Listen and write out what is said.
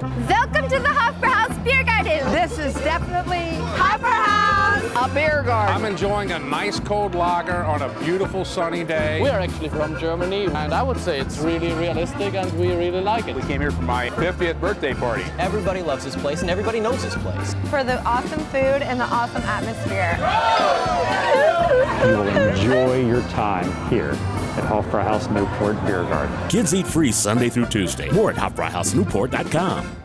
Welcome to the Hofbrauhaus Beer Garden. This is definitely Hofbrauhaus, a beer garden. I'm enjoying a nice cold lager on a beautiful sunny day. We are actually from Germany, and I would say it's really realistic and we really like it. We came here for my 50th birthday party. Everybody loves this place and everybody knows this place. For the awesome food and the awesome atmosphere. You will enjoy your time here at Hofbrauhaus Newport Beer Garden. Kids eat free Sunday through Tuesday. More at HofbrauhausNewport.com.